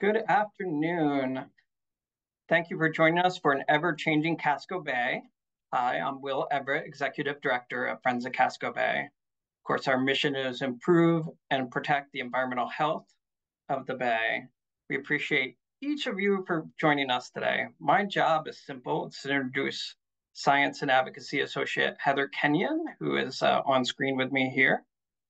Good afternoon. Thank you for joining us for an ever-changing Casco Bay. Hi, I'm Will Everett, Executive Director at Friends of Casco Bay. Of course, our mission is improve and protect the environmental health of the Bay. We appreciate each of you for joining us today. My job is simple. It's to introduce Science and Advocacy Associate Heather Kenyon, who is uh, on screen with me here.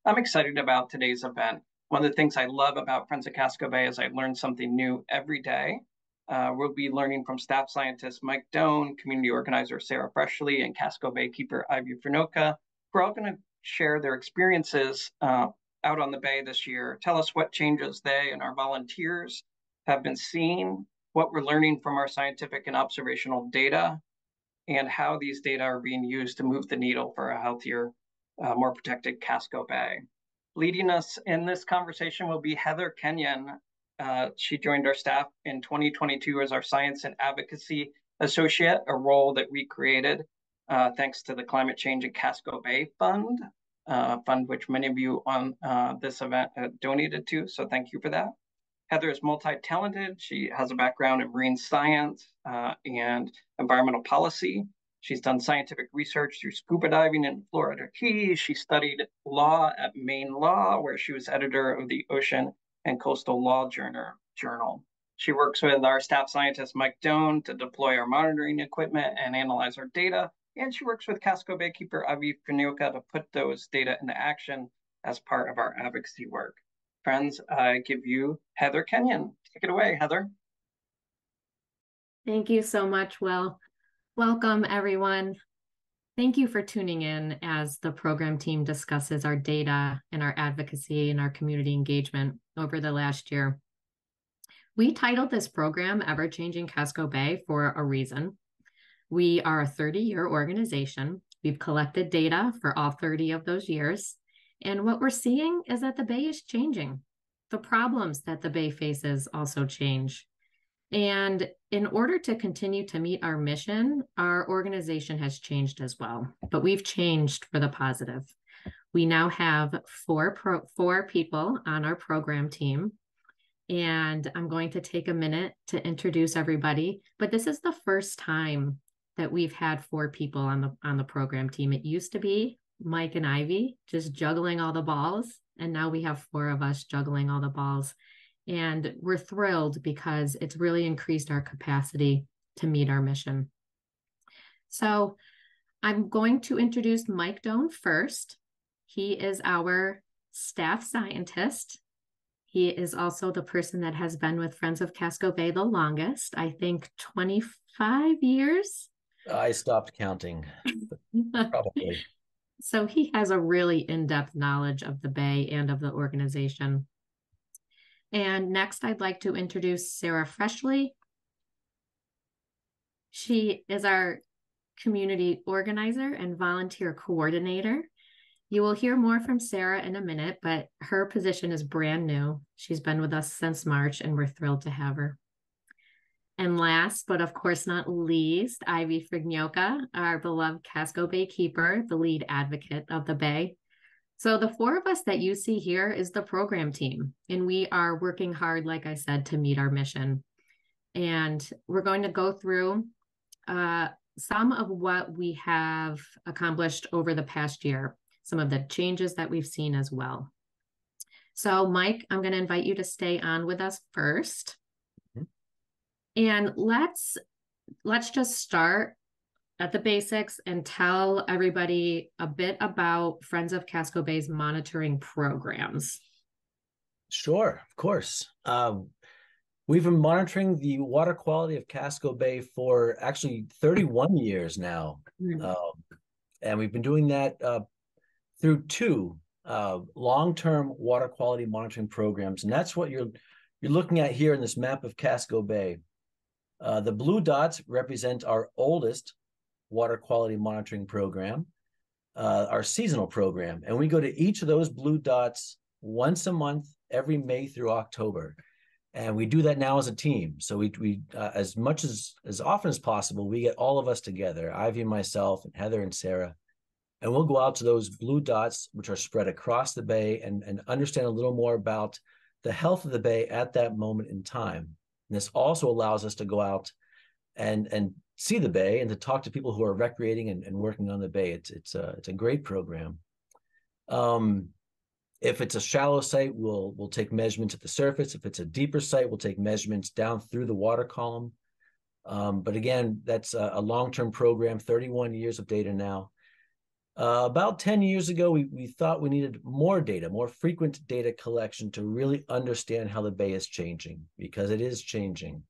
I'm excited about today's event. One of the things I love about Friends of Casco Bay is I learn something new every day. Uh, we'll be learning from staff scientist Mike Doan, community organizer Sarah Freshley, and Casco Bay keeper Ivy Frignoca. We're all going to share their experiences uh, out on the Bay this year, tell us what changes they and our volunteers have been seeing, what we're learning from our scientific and observational data, and how these data are being used to move the needle for a healthier, uh, more protected Casco Bay. Leading us in this conversation will be Heather Kenyon. Uh, she joined our staff in 2022 as our Science and Advocacy Associate, a role that we created uh, thanks to the Climate Change at Casco Bay Fund, uh, fund which many of you on uh, this event donated to, so thank you for that. Heather is multi-talented. She has a background in marine science uh, and environmental policy. She's done scientific research through scuba diving in Florida Keys. She studied law at Maine Law, where she was editor of the Ocean and Coastal Law Journal. She works with our staff scientist, Mike Doan, to deploy our monitoring equipment and analyze our data. And she works with Casco Baykeeper Ivy Frignoca to put those data into action as part of our advocacy work. Friends, I give you Heather Kenyon. Take it away, Heather. Thank you so much, Will. Welcome, everyone. Thank you for tuning in as the program team discusses our data and our advocacy and our community engagement over the last year. We titled this program Ever Changing Casco Bay for a reason. We are a 30 year organization. We've collected data for all 30 of those years. And what we're seeing is that the Bay is changing. The problems that the Bay faces also change. And in order to continue to meet our mission, our organization has changed as well, but we've changed for the positive. We now have four pro- four people on our program team. And I'm going to take a minute to introduce everybody, but this is the first time that we've had four people on the on the program team. It used to be Mike and Ivy just juggling all the balls, and now we have four of us juggling all the balls. And we're thrilled because it's really increased our capacity to meet our mission. So I'm going to introduce Mike Doan first. He is our staff scientist. He is also the person that has been with Friends of Casco Bay the longest, I think 25 years. I stopped counting, probably. so he has a really in depth knowledge of the Bay and of the organization. And next, I'd like to introduce Sarah Freshley. She is our community organizer and volunteer coordinator. You will hear more from Sarah in a minute, but her position is brand new. She's been with us since March, and we're thrilled to have her. And last, but of course not least, Ivy Frignoca, our beloved Casco Bay keeper, the lead advocate of the Bay. So the four of us that you see here is the program team, and we are working hard, like I said, to meet our mission. And we're going to go through uh, some of what we have accomplished over the past year, some of the changes that we've seen as well. So, Mike, I'm going to invite you to stay on with us 1st mm-hmm. And let's let's just start at the basics and tell everybody a bit about Friends of Casco Bay's monitoring programs. Sure, of course. Um, we've been monitoring the water quality of Casco Bay for actually 31 years now. Mm-hmm. Um, and we've been doing that uh, through two uh, long-term water quality monitoring programs. And that's what you're you're looking at here in this map of Casco Bay. Uh, the blue dots represent our oldest water quality monitoring program, uh, our seasonal program. And we go to each of those blue dots once a month, every May through October. And we do that now as a team. So we, we uh, as much as as often as possible, we get all of us together, Ivy and myself, and Heather and Sarah, and we'll go out to those blue dots, which are spread across the bay, and, and understand a little more about the health of the bay at that moment in time. And this also allows us to go out and and see the bay and to talk to people who are recreating and, and working on the bay. It's it's a it's a great program. Um, if it's a shallow site, we'll we'll take measurements at the surface. If it's a deeper site, we'll take measurements down through the water column. Um, but again, that's a, a long-term program, 31 years of data now. Uh, about 10 years ago, we, we thought we needed more data, more frequent data collection to really understand how the bay is changing, because it is changing.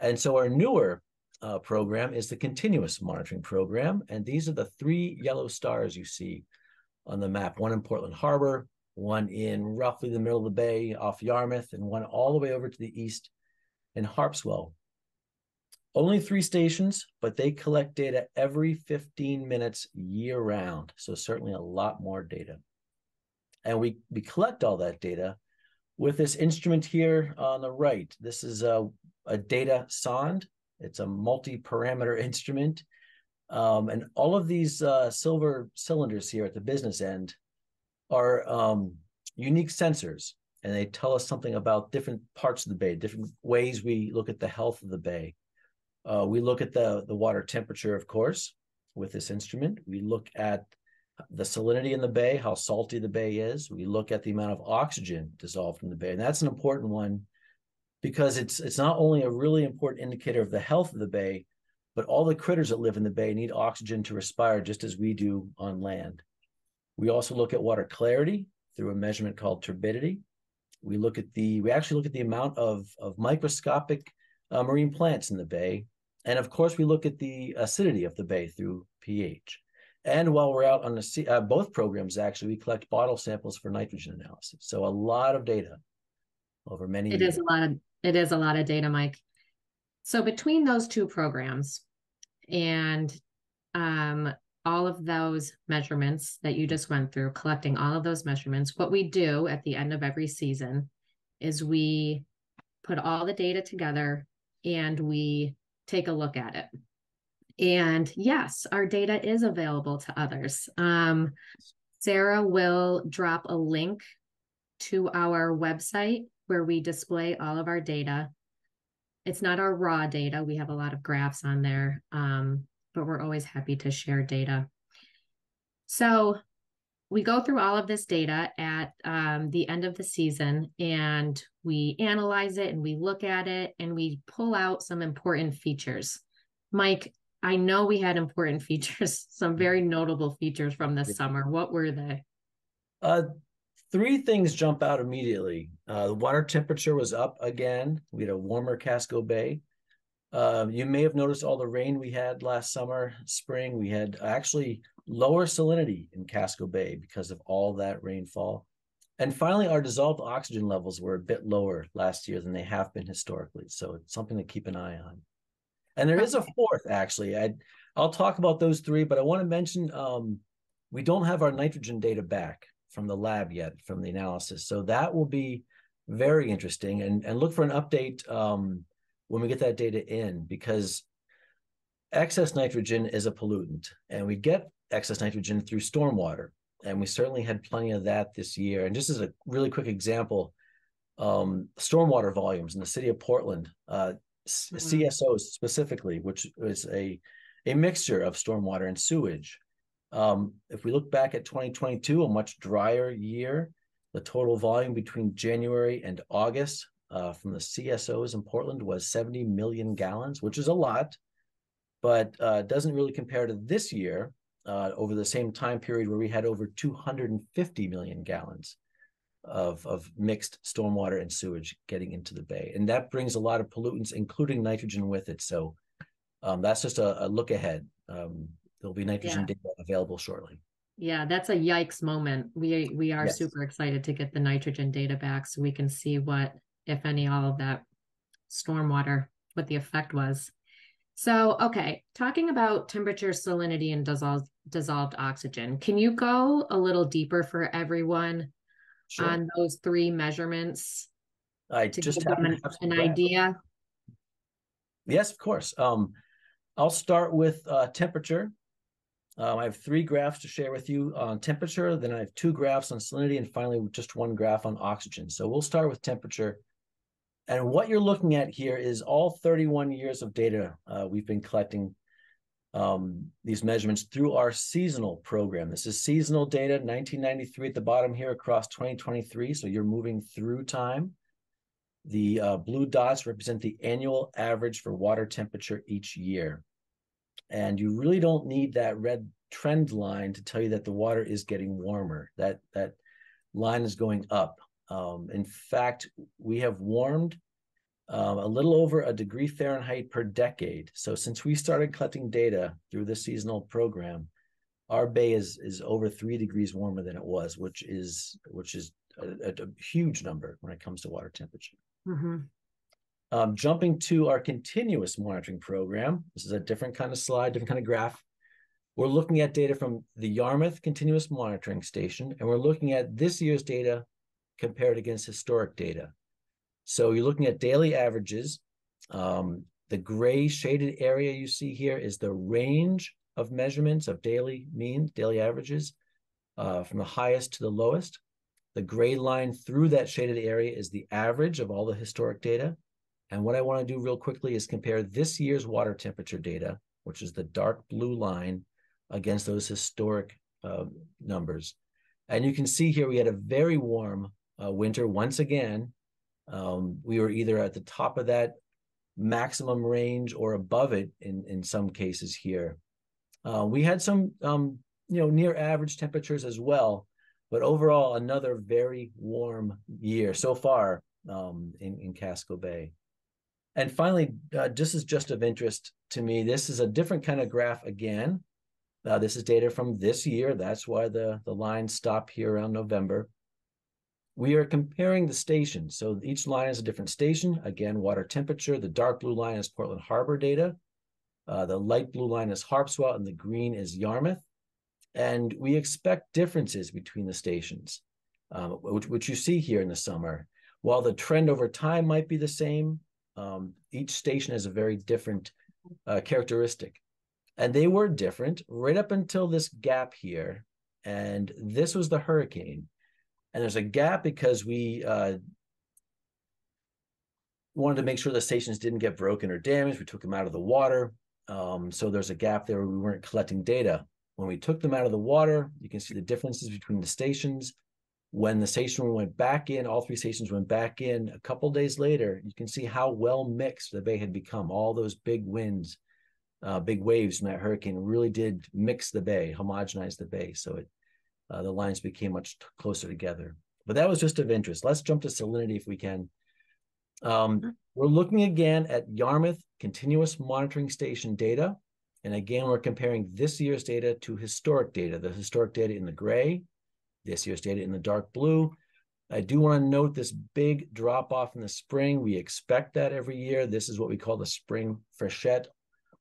And so our newer uh, program is the continuous monitoring program. And these are the three yellow stars you see on the map, one in Portland Harbor, one in roughly the middle of the bay off Yarmouth, and one all the way over to the east in Harpswell. Only three stations, but they collect data every 15 minutes year round. So certainly a lot more data. And we, we collect all that data with this instrument here on the right. This is a, a data sonde. It's a multi-parameter instrument. Um, and all of these uh, silver cylinders here at the business end are um, unique sensors. And they tell us something about different parts of the bay, different ways we look at the health of the bay. Uh, we look at the, the water temperature, of course, with this instrument. We look at the salinity in the bay, how salty the bay is. We look at the amount of oxygen dissolved in the bay. And that's an important one because it's it's not only a really important indicator of the health of the bay, but all the critters that live in the bay need oxygen to respire just as we do on land. We also look at water clarity through a measurement called turbidity. We look at the we actually look at the amount of, of microscopic uh, marine plants in the bay and of course, we look at the acidity of the bay through pH. And while we're out on the sea, uh, both programs, actually, we collect bottle samples for nitrogen analysis. So a lot of data over many It years. is a lot of it is a lot of data, Mike. So between those two programs and um, all of those measurements that you just went through, collecting all of those measurements, what we do at the end of every season is we put all the data together and we take a look at it. And yes, our data is available to others. Um, Sarah will drop a link to our website where we display all of our data. It's not our raw data, we have a lot of graphs on there, um, but we're always happy to share data. So we go through all of this data at um, the end of the season and we analyze it and we look at it and we pull out some important features. Mike, I know we had important features, some very notable features from this summer. What were they? Uh, three things jump out immediately. Uh, the water temperature was up again. We had a warmer Casco Bay. Uh, you may have noticed all the rain we had last summer, spring. We had actually lower salinity in Casco Bay because of all that rainfall. And finally, our dissolved oxygen levels were a bit lower last year than they have been historically. So it's something to keep an eye on. And there is a fourth, actually. i will talk about those three, but I want to mention um, we don't have our nitrogen data back from the lab yet, from the analysis. So that will be very interesting. And, and look for an update um, when we get that data in, because excess nitrogen is a pollutant. And we get excess nitrogen through stormwater. And we certainly had plenty of that this year. And just as a really quick example, um, stormwater volumes in the city of Portland, uh, mm-hmm. CSOs specifically, which is a, a mixture of stormwater and sewage. Um, if we look back at 2022, a much drier year, the total volume between January and August uh, from the CSOs in Portland was 70 million gallons, which is a lot, but uh, doesn't really compare to this year, uh, over the same time period where we had over 250 million gallons of, of mixed stormwater and sewage getting into the bay. And that brings a lot of pollutants, including nitrogen, with it. So um, that's just a, a, look ahead. Um, there'll be nitrogen yeah. data available shortly. Yeah, that's a yikes moment. We we are yes. super excited to get the nitrogen data back so we can see what, if any, all of that stormwater, what the effect was. So, okay, talking about temperature, salinity, and dissolved, dissolved oxygen, can you go a little deeper for everyone sure. on those three measurements? I to just have an, an idea. Yes, of course. Um, I'll start with uh, temperature. Um, I have three graphs to share with you on temperature, then I have two graphs on salinity, and finally just one graph on oxygen. So we'll start with temperature. And what you're looking at here is all 31 years of data uh, we've been collecting um, these measurements through our seasonal program. This is seasonal data, 1993 at the bottom here across 2023. So you're moving through time. The uh, blue dots represent the annual average for water temperature each year. And you really don't need that red trend line to tell you that the water is getting warmer. That that line is going up. Um, in fact, we have warmed um, a little over a degree Fahrenheit per decade. So since we started collecting data through the seasonal program, our bay is is over three degrees warmer than it was, which is which is a, a huge number when it comes to water temperature. Mm-hmm. Um, jumping to our continuous monitoring program, this is a different kind of slide, different kind of graph. We're looking at data from the Yarmouth Continuous Monitoring Station, and we're looking at this year's data compared against historic data. So you're looking at daily averages. Um, the gray shaded area you see here is the range of measurements of daily mean, daily averages uh, from the highest to the lowest. The gray line through that shaded area is the average of all the historic data. And what I want to do real quickly is compare this year's water temperature data, which is the dark blue line, against those historic uh, numbers. And you can see here we had a very warm uh, winter once again. Um, we were either at the top of that maximum range or above it in, in some cases here. Uh, we had some, um, you know, near average temperatures as well, but overall another very warm year so far um, in, in Casco Bay. And finally, uh, this is just of interest to me. This is a different kind of graph again. Uh, this is data from this year. That's why the, the lines stop here around November. We are comparing the stations. So each line is a different station. Again, water temperature. The dark blue line is Portland Harbor data. Uh, the light blue line is Harpswell, and the green is Yarmouth. And we expect differences between the stations, um, which, which you see here in the summer. While the trend over time might be the same, um, each station has a very different uh, characteristic. And they were different right up until this gap here. And this was the hurricane. And there's a gap because we uh, wanted to make sure the stations didn't get broken or damaged. We took them out of the water. Um, so there's a gap there where we weren't collecting data. When we took them out of the water, you can see the differences between the stations. When the station went back in, all three stations went back in a couple days later, you can see how well mixed the bay had become. All those big winds, uh, big waves from that hurricane really did mix the bay, homogenize the bay. So it uh, the lines became much t- closer together. But that was just of interest. Let's jump to salinity if we can. Um, mm-hmm. we're looking again at Yarmouth Continuous Monitoring Station data. And again, we're comparing this year's data to historic data, the historic data in the gray, this year's data in the dark blue. I do want to note this big drop off in the spring. We expect that every year. This is what we call the spring freshet.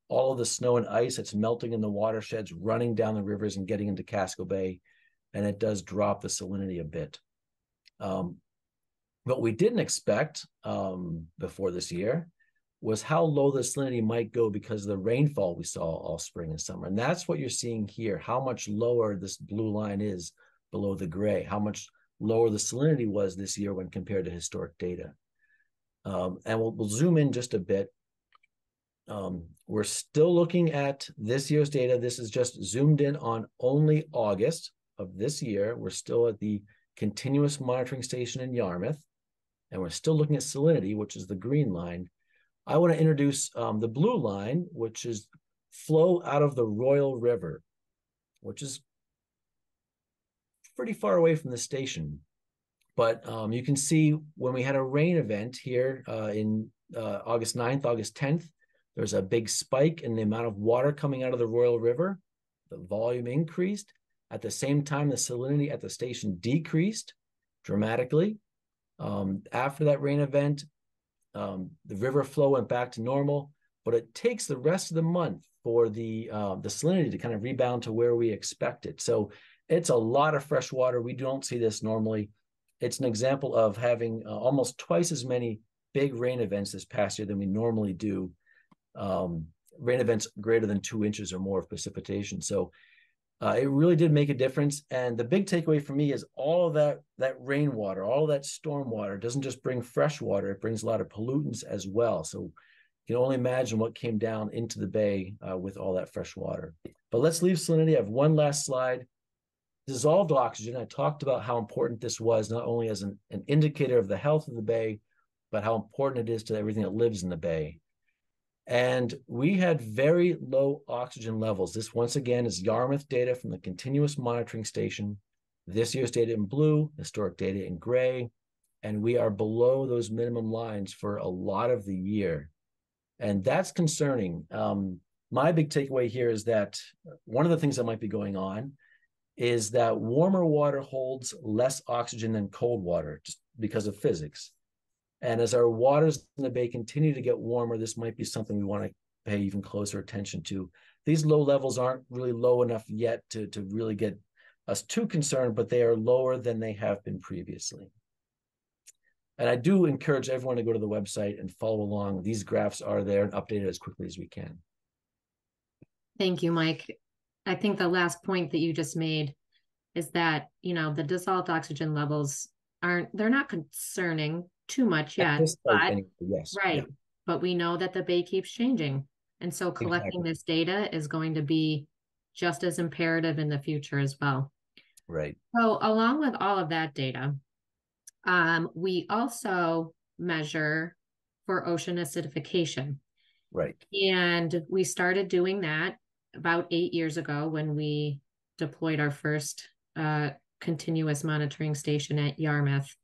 All of the snow and ice that's melting in the watersheds, running down the rivers and getting into Casco Bay. And it does drop the salinity a bit. Um, what we didn't expect um, before this year was how low the salinity might go because of the rainfall we saw all spring and summer. And that's what you're seeing here, how much lower this blue line is below the gray, how much lower the salinity was this year when compared to historic data. Um, and we'll, we'll, zoom in just a bit. Um, we're still looking at this year's data. This is just zoomed in on only August of this year. We're still at the continuous monitoring station in Yarmouth, and we're still looking at salinity, which is the green line. I want to introduce um, the blue line, which is flow out of the Royal River, which is pretty far away from the station. But um, you can see when we had a rain event here uh, in uh, August 9th, August 10th, there's a big spike in the amount of water coming out of the Royal River. The volume increased. At the same time, the salinity at the station decreased dramatically. Um, after that rain event, um, the river flow went back to normal, but it takes the rest of the month for the uh, the salinity to kind of rebound to where we expect it. So it's a lot of fresh water. We don't see this normally. It's an example of having uh, almost twice as many big rain events this past year than we normally do. Um, rain events greater than two inches or more of precipitation. So uh, it really did make a difference. And the big takeaway for me is all of that that rainwater, all of that storm water doesn't just bring fresh water; it brings a lot of pollutants as well. So you can only imagine what came down into the bay uh, with all that fresh water. But let's leave salinity. I have one last slide. Dissolved oxygen. I talked about how important this was, not only as an, an indicator of the health of the bay, but how important it is to everything that lives in the bay. And we had very low oxygen levels. This, once again, is Yarmouth data from the continuous monitoring station. This year's data in blue, historic data in gray. And we are below those minimum lines for a lot of the year. And that's concerning. Um, my big takeaway here is that one of the things that might be going on is that warmer water holds less oxygen than cold water just because of physics. And as our waters in the bay continue to get warmer, this might be something we want to pay even closer attention to. These low levels aren't really low enough yet to, to really get us too concerned, but they are lower than they have been previously. And I do encourage everyone to go to the website and follow along. These graphs are there and updated as quickly as we can. Thank you, Mike. I think the last point that you just made is that, you know, the dissolved oxygen levels aren't, they're not concerning too much yet. But, anyway, yes. Right. Yeah. But we know that the bay keeps changing. And so collecting exactly. this data is going to be just as imperative in the future as well. Right. So along with all of that data, um, we also measure for ocean acidification. Right. And we started doing that about eight years ago when we deployed our first uh, continuous monitoring station at Yarmouth.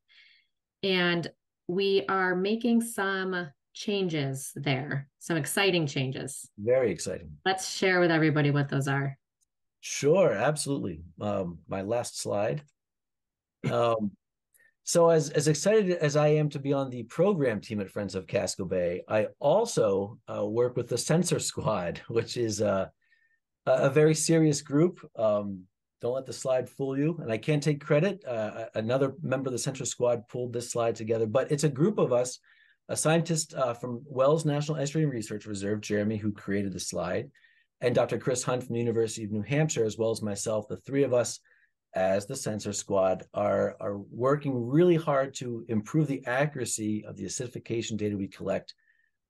And we are making some changes there, some exciting changes. Very exciting. Let's share with everybody what those are. Sure, absolutely. Um, my last slide. Um, so as as excited as I am to be on the program team at Friends of Casco Bay, I also uh, work with the Sensor Squad, which is a a very serious group. Um, don't let the slide fool you. And I can't take credit. Uh, another member of the Sensor Squad pulled this slide together, but it's a group of us, a scientist uh, from Wells National Estuarine Research Reserve, Jeremy, who created the slide, and Dr. Chris Hunt from the University of New Hampshire, as well as myself. The three of us, as the Sensor Squad, are, are working really hard to improve the accuracy of the acidification data we collect.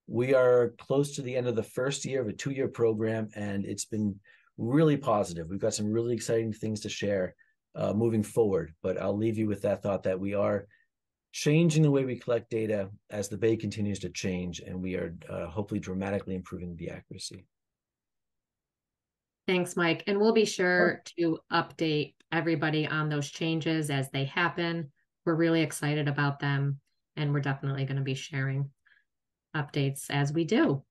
We are close to the end of the first year of a two year program, and it's been really positive. We've got some really exciting things to share uh, moving forward. But I'll leave you with that thought that we are changing the way we collect data as the Bay continues to change, and we are uh, hopefully dramatically improving the accuracy. Thanks, Mike. And we'll be sure to update everybody on those changes as they happen. We're really excited about them, and we're definitely going to be sharing updates as we do.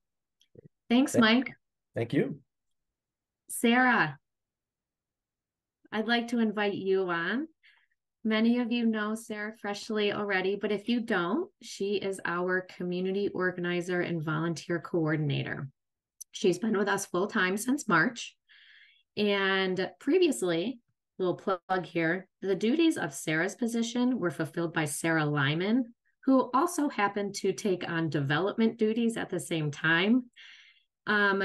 Thanks, Mike. Thank you. Sarah, I'd like to invite you on. Many of you know Sarah Freshley already, but if you don't, she is our community organizer and volunteer coordinator. She's been with us full time since March. And previously, little plug here, the duties of Sarah's position were fulfilled by Sarah Lyman, who also happened to take on development duties at the same time. Um,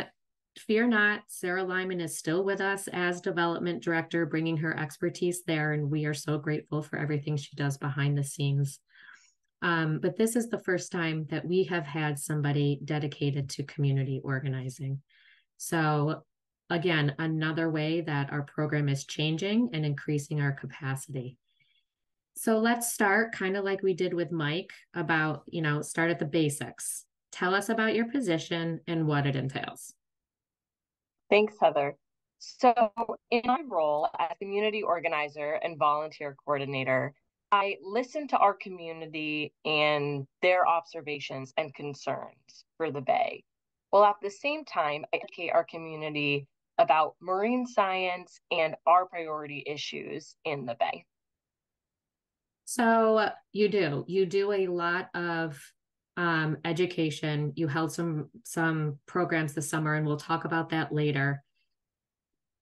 fear not, Sarah Lyman is still with us as development director, bringing her expertise there. And we are so grateful for everything she does behind the scenes. Um, but this is the first time that we have had somebody dedicated to community organizing. So, again, another way that our program is changing and increasing our capacity. So, let's start kind of like we did with Mike about, you know, start at the basics. Tell us about your position and what it entails. Thanks, Heather. So, in my role as community organizer and volunteer coordinator, I listen to our community and their observations and concerns for the Bay, while at the same time, I educate our community about marine science and our priority issues in the Bay. So, you do. You do a lot of um, education. You held some some programs this summer, and we'll talk about that later.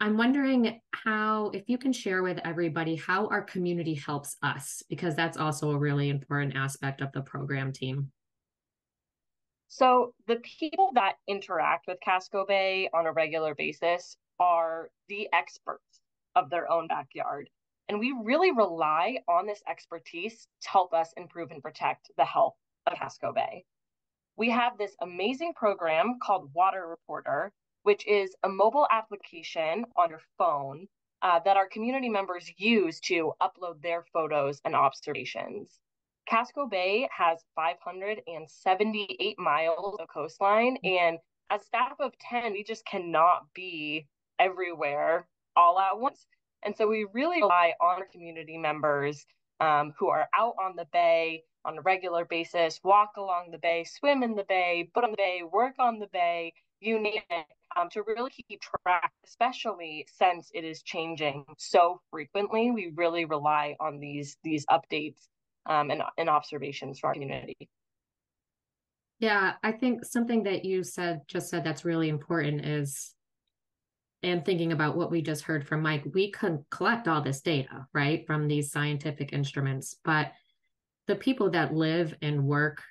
I'm wondering how, if you can share with everybody how our community helps us, because that's also a really important aspect of the program team. So, the people that interact with Casco Bay on a regular basis are the experts of their own backyard. And we really rely on this expertise to help us improve and protect the health of Casco Bay. We have this amazing program called Water Reporter, which is a mobile application on your phone uh, that our community members use to upload their photos and observations. Casco Bay has 578 miles of coastline, and as staff of 10, we just cannot be everywhere all at once. And so we really rely on community members um, who are out on the bay on a regular basis, walk along the bay, swim in the bay, put on the bay, work on the bay, you name it, um, to really keep track, especially since it is changing so frequently. We really rely on these these updates um, and, and observations for our community. Yeah, I think something that you said just said that's really important is and thinking about what we just heard from Mike, we can collect all this data, right, from these scientific instruments, but the people that live and work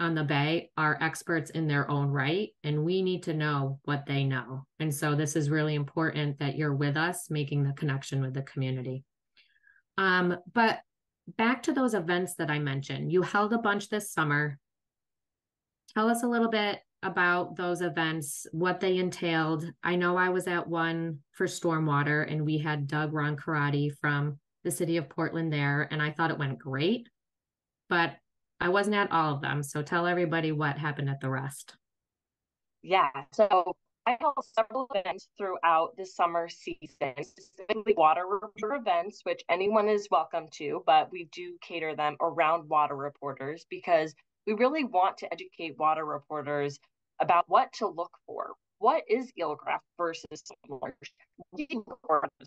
on the bay are experts in their own right and we need to know what they know. And so this is really important that you're with us making the connection with the community. Um, but back to those events that i mentioned you held a bunch this summer. Tell us a little bit about those events what they entailed i know i was at one for stormwater and we had doug Roncarati from the city of portland there and i thought it went great but I wasn't at all of them. So tell everybody what happened at the rest. Yeah. So I held several events throughout the summer season, specifically water reporter events, which anyone is welcome to, but we do cater them around water reporters because we really want to educate water reporters about what to look for. What is eelgrass versus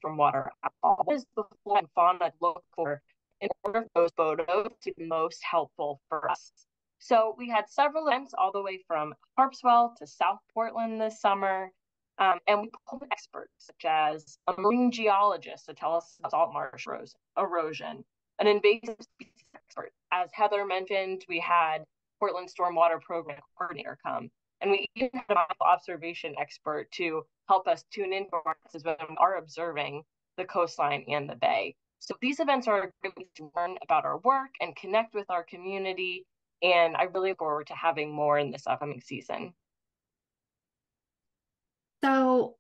from water? What is the flora and fauna look for in order for those photos to be most helpful for us. So we had several events all the way from Harpswell to South Portland this summer. Um, and we pulled experts such as a marine geologist to tell us about salt marsh erosion, an invasive species expert. As Heather mentioned, we had Portland Stormwater Program coordinator come. And we even had an observation expert to help us tune in for us when we are observing the coastline and the bay. So these events are a great way to learn about our work and connect with our community. And I really look forward to having more in this upcoming season. So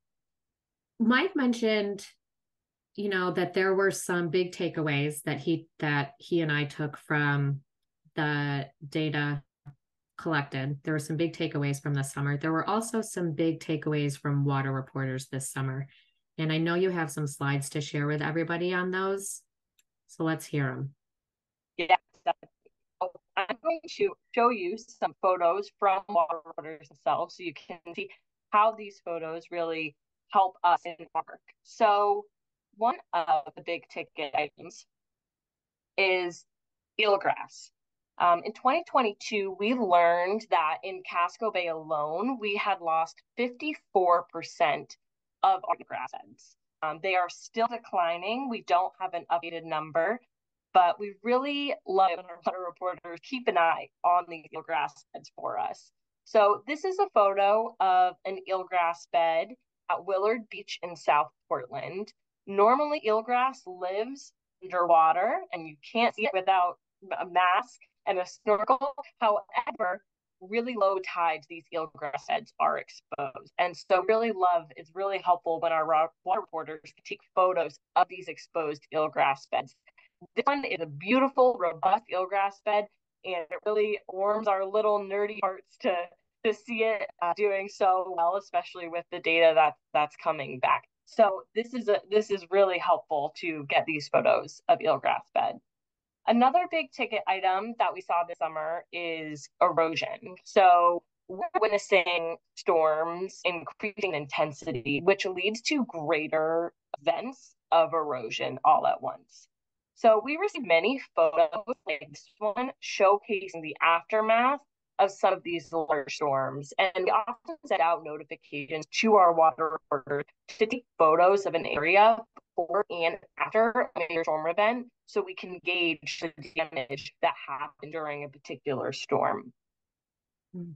Mike mentioned, you know, that there were some big takeaways that he that he and I took from the data collected. There were some big takeaways from the summer. There were also some big takeaways from water reporters this summer. And I know you have some slides to share with everybody on those. So let's hear them. Yes. I'm going to show you some photos from water reporters themselves so you can see how these photos really help us in our work. So one of the big ticket items is eelgrass. Um, in 2022, we learned that in Casco Bay alone, we had lost 54% of our beds. Um, they are still declining. We don't have an updated number, but we really love when our water reporters keep an eye on the eelgrass beds for us. So this is a photo of an eelgrass bed at Willard Beach in South Portland. Normally, eelgrass lives underwater, and you can't see it without a mask and a snorkel. However, really low tides, these eelgrass beds are exposed. And so really love is really helpful when our water reporters take photos of these exposed eelgrass beds. This one is a beautiful, robust eelgrass bed, and it really warms our little nerdy hearts to to see it uh, doing so well, especially with the data that that's coming back. So this is a this is really helpful to get these photos of eelgrass bed. Another big ticket item that we saw this summer is erosion. So we're witnessing storms increasing intensity, which leads to greater events of erosion all at once. So we received many photos like this one showcasing the aftermath of some of these large storms. And we often send out notifications to our water reporters to take photos of an area before and after a major storm event so we can gauge the damage that happened during a particular storm. Hmm.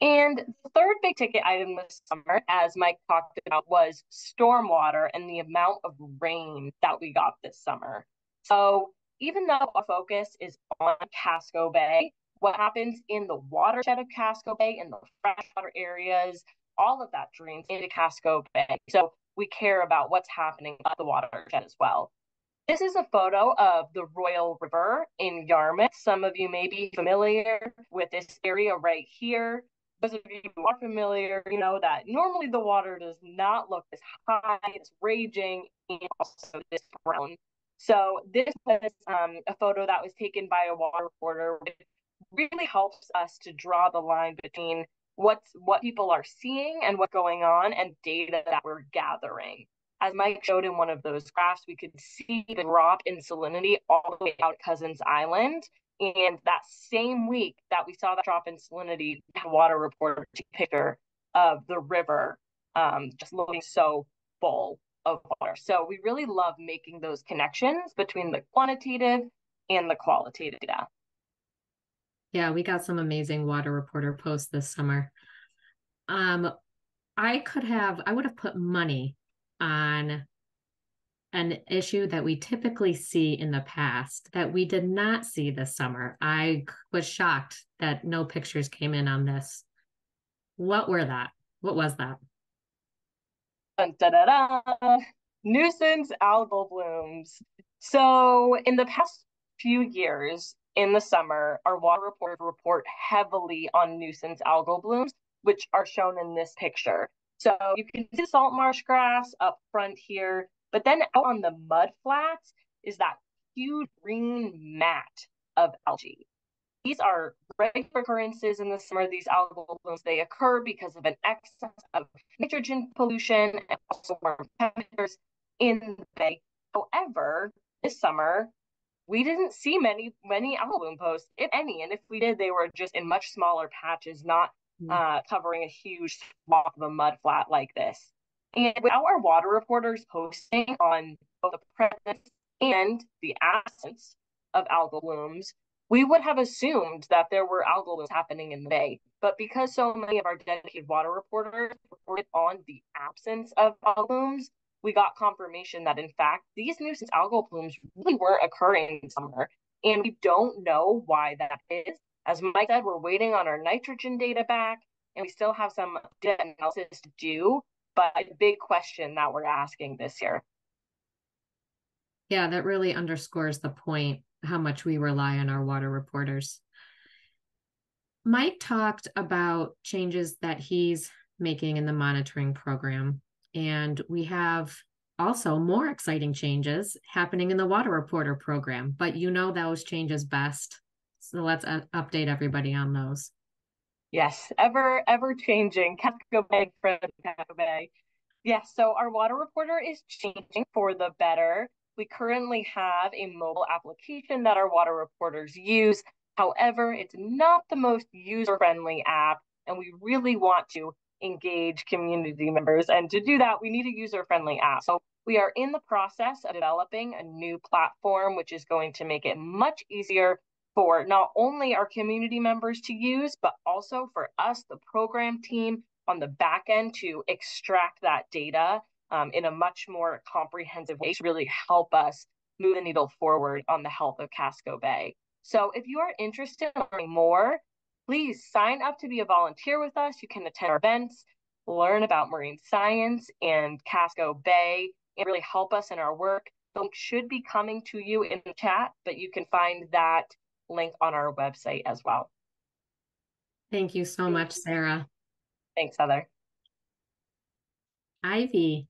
And the third big ticket item this summer, as Mike talked about, was stormwater and the amount of rain that we got this summer. So even though our focus is on Casco Bay, what happens in the watershed of Casco Bay, in the freshwater areas, all of that drains into Casco Bay. So we care about what's happening at the watershed as well. This is a photo of the Royal River in Yarmouth. Some of you may be familiar with this area right here those of you who are familiar, you know that normally the water does not look this high, it's raging, and also this brown. So this was um, a photo that was taken by a water reporter. It really helps us to draw the line between what's what people are seeing and what's going on and data that we're gathering. As Mike showed in one of those graphs, we could see the drop in salinity all the way out Cousins Island. And that same week that we saw that drop in salinity, the water reporter picture of the river um, just looking so full of water. So we really love making those connections between the quantitative and the qualitative data. Yeah, we got some amazing water reporter posts this summer. Um, I could have, I would have put money on an issue that we typically see in the past that we did not see this summer. I was shocked that no pictures came in on this. What were that? What was that? Dun, da, da, da. Nuisance algal blooms. So, in the past few years, in the summer, our water reporters report heavily on nuisance algal blooms, which are shown in this picture. So you can see salt marsh grass up front here. But then out on the mud flats is that huge green mat of algae. These are regular occurrences in the summer. These algal blooms, they occur because of an excess of nitrogen pollution and also warm temperatures in the bay. However, this summer, we didn't see many, many algal bloom posts, if any. And if we did, they were just in much smaller patches, not mm. uh, covering a huge swath of a mud flat like this. And without our water reporters posting on both the presence and the absence of algal blooms, we would have assumed that there were algal blooms happening in the bay. But because so many of our dedicated water reporters reported on the absence of algal blooms, we got confirmation that in fact these nuisance algal blooms really weren't occurring in summer. And we don't know why that is. As Mike said, we're waiting on our nitrogen data back, and we still have some data analysis to do but a big question that we're asking this year. Yeah, that really underscores the point how much we rely on our water reporters. Mike talked about changes that he's making in the monitoring program, and we have also more exciting changes happening in the water reporter program, but you know those changes best. So let's uh, update everybody on those. Yes, ever ever changing. Casco Bay Bay. Yes, so our water reporter is changing for the better. We currently have a mobile application that our water reporters use. However, it's not the most user friendly app, and we really want to engage community members. And to do that, we need a user friendly app. So we are in the process of developing a new platform, which is going to make it much easier for not only our community members to use, but also for us, the program team on the back end to extract that data um, in a much more comprehensive way to really help us move the needle forward on the health of Casco Bay. So if you are interested in learning more, please sign up to be a volunteer with us. You can attend our events, learn about marine science and Casco Bay, and really help us in our work. The link should be coming to you in the chat, but you can find that link on our website as well. Thank you so much, Sarah. Thanks, Heather. Ivy.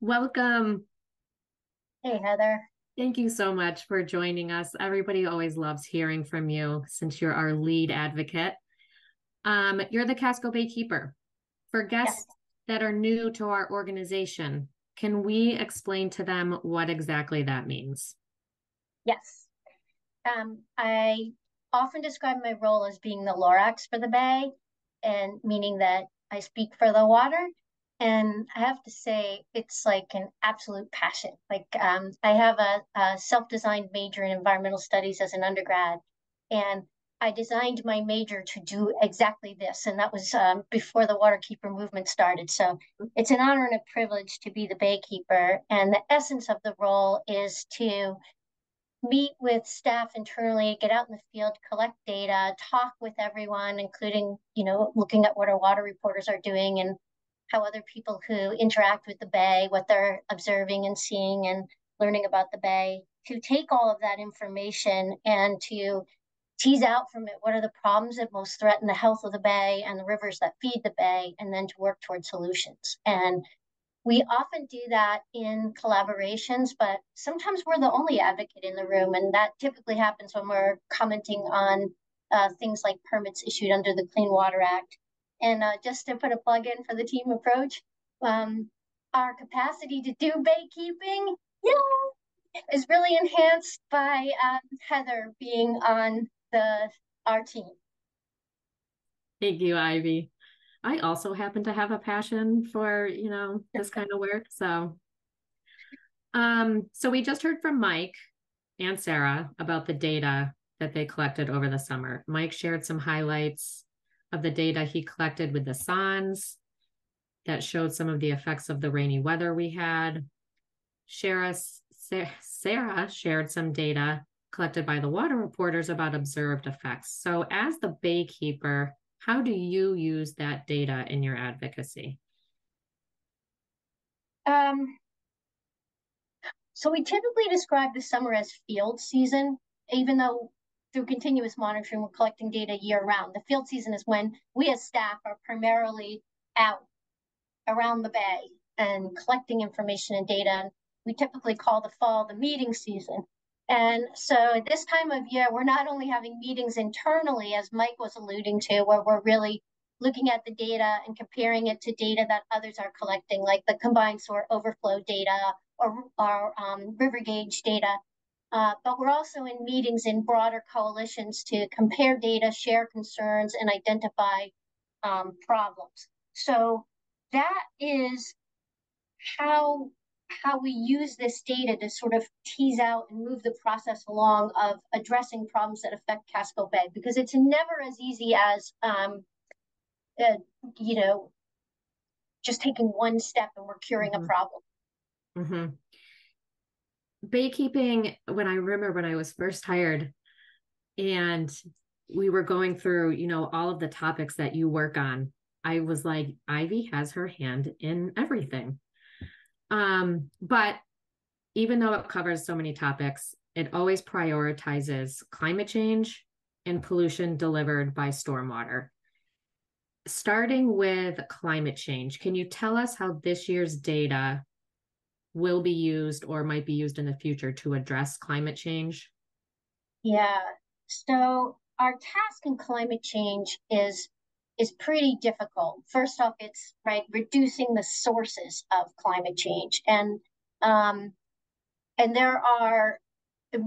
Welcome. Hey, Heather. Thank you so much for joining us. Everybody always loves hearing from you since you're our lead advocate. Um, you're the Casco Bay Keeper. For guests yes. that are new to our organization, can we explain to them what exactly that means? Yes. Um, I often describe my role as being the Lorax for the Bay, and meaning that I speak for the water. And I have to say, it's like an absolute passion. Like um, I have a, a self-designed major in environmental studies as an undergrad, and I designed my major to do exactly this, and that was um, before the waterkeeper movement started. So it's an honor and a privilege to be the baykeeper. And the essence of the role is to meet with staff internally, get out in the field, collect data, talk with everyone, including, you know, looking at what our water reporters are doing and how other people who interact with the bay, what they're observing and seeing and learning about the bay, to take all of that information and to tease out from it what are the problems that most threaten the health of the bay and the rivers that feed the bay, and then to work toward solutions. And we often do that in collaborations, but sometimes we're the only advocate in the room, and that typically happens when we're commenting on uh, things like permits issued under the Clean Water Act. And uh, just to put a plug in for the team approach, um, our capacity to do baykeeping, yeah, is really enhanced by um, Heather being on the our team. Thank you, Ivy. I also happen to have a passion for, you know, this kind of work. So um, so we just heard from Mike and Sara about the data that they collected over the summer. Mike shared some highlights of the data he collected with the sondes that showed some of the effects of the rainy weather we had. Sara, Sara shared some data collected by the water reporters about observed effects. So as the baykeeper, how do you use that data in your advocacy? Um, so we typically describe the summer as field season, even though through continuous monitoring, we're collecting data year round. The field season is when we as staff are primarily out around the bay and collecting information and data. And we typically call the fall the meeting season. And so at this time of year, we're not only having meetings internally, as Mike was alluding to, where we're really looking at the data and comparing it to data that others are collecting, like the combined sewer overflow data or, or um, river gauge data. Uh, but we're also in meetings in broader coalitions to compare data, share concerns, and identify um, problems. So that is how how we use this data to sort of tease out and move the process along of addressing problems that affect Casco Bay, because it's never as easy as, um, uh, you know, just taking one step and we're curing mm-hmm. a problem. Mm-hmm. Baykeeping, when I remember when I was first hired and we were going through, you know, all of the topics that you work on, I was like, Ivy has her hand in everything. Um, but even though it covers so many topics, it always prioritizes climate change and pollution delivered by stormwater. Starting with climate change, can you tell us how this year's data will be used or might be used in the future to address climate change? Yeah. So, our task in climate change is is pretty difficult. First off, it's right reducing the sources of climate change, and um, and there are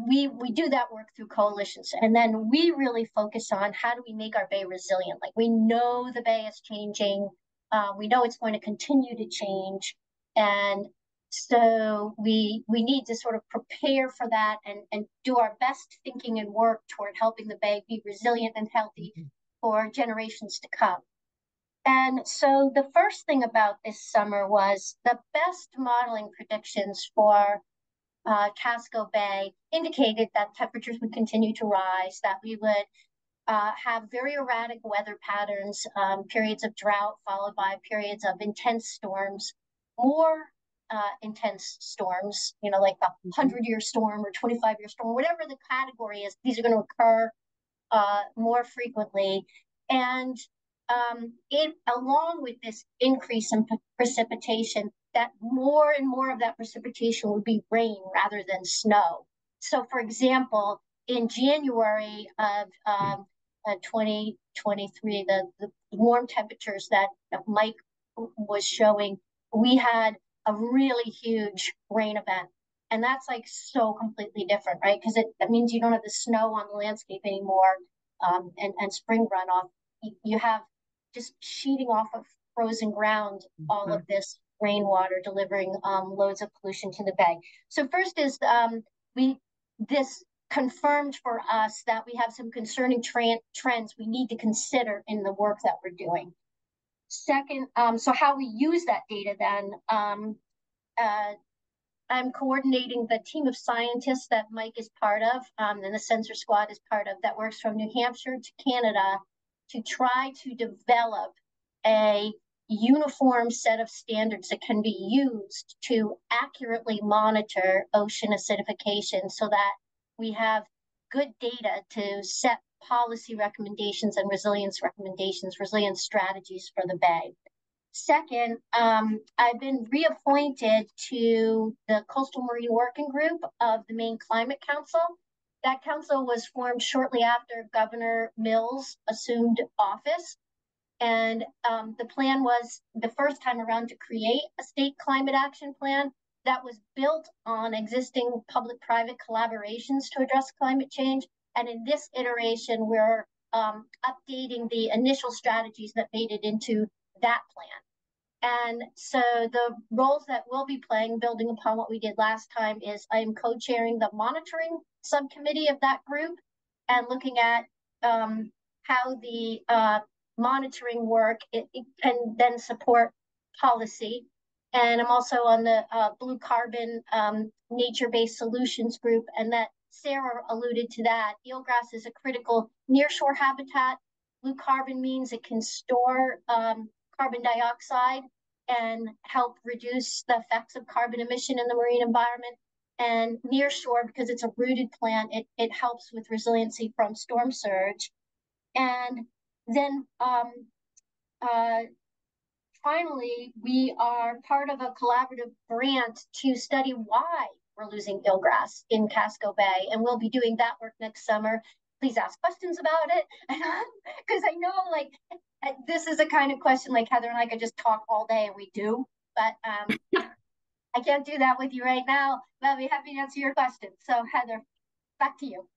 we we do that work through coalitions, and then we really focus on how do we make our bay resilient. Like we know the bay is changing, uh, we know it's going to continue to change, and so we we need to sort of prepare for that and and do our best thinking and work toward helping the bay be resilient and healthy mm-hmm for generations to come. And so the first thing about this summer was the best modeling predictions for uh, Casco Bay indicated that temperatures would continue to rise, that we would uh, have very erratic weather patterns, um, periods of drought followed by periods of intense storms, more uh, intense storms, you know, like the 100 year storm or 25 year storm, whatever the category is, these are going to occur uh, more frequently. And um, it, along with this increase in precipitation, that more and more of that precipitation would be rain rather than snow. So, for example, in January of um, uh, 2023, the, the warm temperatures that Mike was showing, we had a really huge rain event and that's like so completely different, right? Because it that means you don't have the snow on the landscape anymore, um, and and spring runoff. You, you have just sheeting off of frozen ground mm-hmm. all of this rainwater, delivering um, loads of pollution to the bay. So first is um, we this confirmed for us that we have some concerning tra- trends we need to consider in the work that we're doing. Second, um, so how we use that data then, um, uh, I'm coordinating the team of scientists that Mike is part of um, and the sensor squad is part of that works from New Hampshire to Canada to try to develop a uniform set of standards that can be used to accurately monitor ocean acidification so that we have good data to set policy recommendations and resilience recommendations, resilience strategies for the Bay. Second, um, I've been reappointed to the Coastal Marine Working Group of the Maine Climate Council. That council was formed shortly after Governor Mills assumed office. And um, the plan was the first time around to create a state climate action plan that was built on existing public private collaborations to address climate change. And in this iteration, we're um, updating the initial strategies that made it into that plan. And so the roles that we'll be playing, building upon what we did last time, is I am co chairing the monitoring subcommittee of that group and looking at um, how the uh, monitoring work it, it can then support policy. And I'm also on the uh, Blue Carbon um, Nature Based Solutions group, and that Sara alluded to that. Eelgrass is a critical nearshore habitat. Blue carbon means it can store um, carbon dioxide and help reduce the effects of carbon emission in the marine environment. And nearshore, because it's a rooted plant, it, it helps with resiliency from storm surge. And then um, uh, finally, we are part of a collaborative grant to study why we're losing eelgrass in Casco Bay, and we'll be doing that work next summer. Please ask questions about it, because I know like this is a kind of question like Heather and I could just talk all day, and we do, but um, I can't do that with you right now. But I'll be happy to answer your question. So Heather, back to you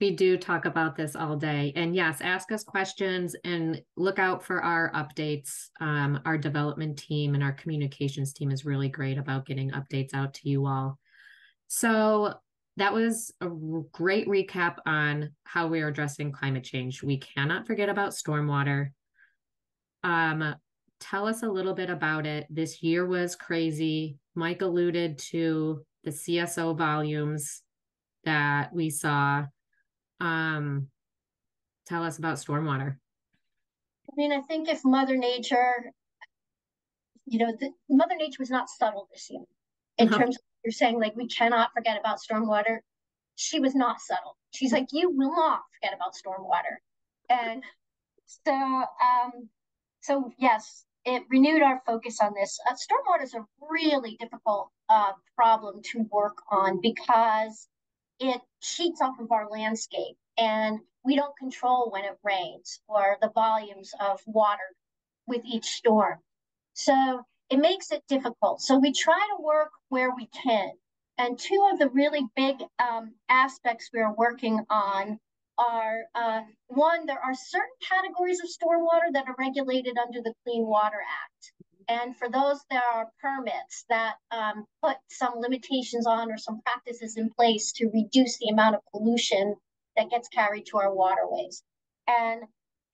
we do talk about this all day. And yes, ask us questions and look out for our updates. Um, our development team and our communications team is really great about getting updates out to you all. So that was a great recap on how we are addressing climate change. We cannot forget about stormwater. Um, tell us a little bit about it. This year was crazy. Mike alluded to the CSO volumes that we saw um, tell us about stormwater. I mean, I think if Mother Nature, you know, the, Mother Nature was not subtle this year in uh-huh. terms of you're saying like we cannot forget about stormwater. She was not subtle. She's like, you will not forget about stormwater. And so, um, so yes, it renewed our focus on this. Uh, stormwater is a really difficult uh, problem to work on because it sheets off of our landscape and we don't control when it rains or the volumes of water with each storm. So it makes it difficult. So we try to work where we can. And two of the really big um, aspects we're working on are uh, one, there are certain categories of stormwater that are regulated under the Clean Water Act. And for those, there are permits that um, put some limitations on or some practices in place to reduce the amount of pollution that gets carried to our waterways. And